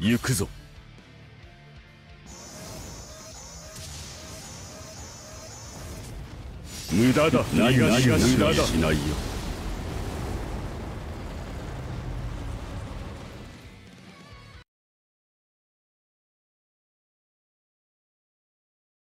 行くぞ。無駄だ。何がし何しないよ。